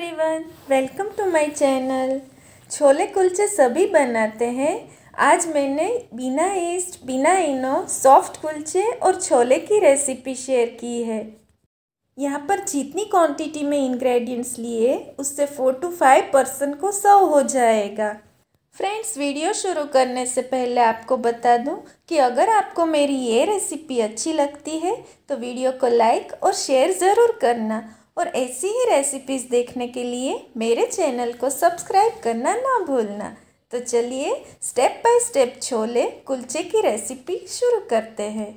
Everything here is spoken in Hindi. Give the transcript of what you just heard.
Everyone welcome to my channel chole kulche सभी बनाते हैं। आज मैंने बिना ईस्ट बिना इनो सॉफ्ट कुलचे और छोले की रेसिपी शेयर की है। यहाँ पर जितनी क्वांटिटी में इंग्रेडिएंट्स लिए, उससे फोर टू फाइव परसेंट को सर्व हो जाएगा। फ्रेंड्स वीडियो शुरू करने से पहले आपको बता दूँ कि अगर आपको मेरी ये रेसिपी अच्छी लगती है तो वीडियो को लाइक और शेयर ज़रूर करना। और ऐसी ही रेसिपीज़ देखने के लिए मेरे चैनल को सब्सक्राइब करना ना भूलना। तो चलिए step by step chole kulche की रेसिपी शुरू करते हैं।